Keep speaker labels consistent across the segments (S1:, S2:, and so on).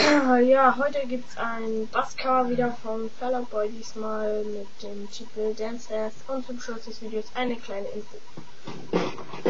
S1: ja, heute gibt's ein Basscover wieder von Fallout Boy, diesmal mit dem Titel Dance Dance und zum Schluss des Videos eine kleine Info.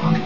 S1: Fuck.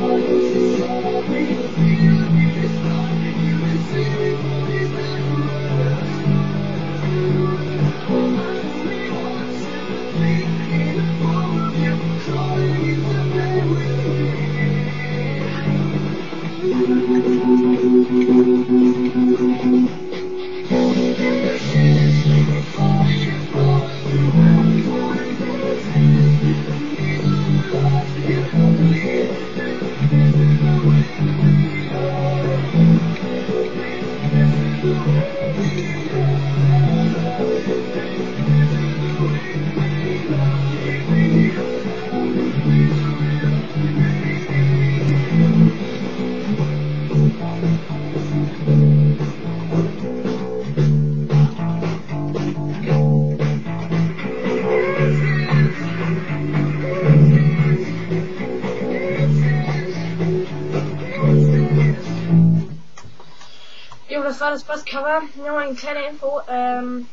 S1: Das war das Basscover. Noch eine kleine Info. Ähm,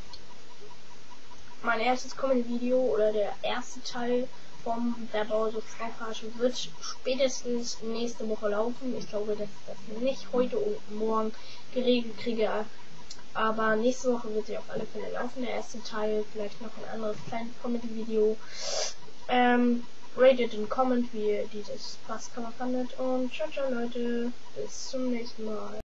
S1: mein erstes Comedy-Video oder der erste Teil vom Der Bau so Verarsche wird spätestens nächste Woche laufen. Ich glaube, dass ich das nicht heute und morgen geregelt kriege. Aber nächste Woche wird sie auf alle Fälle laufen. Der erste Teil, vielleicht noch ein anderes kleines Comedy-Video. Ähm, ratet und comment, wie ihr dieses Basscover fandet. Und ciao, ciao Leute. Bis zum nächsten Mal.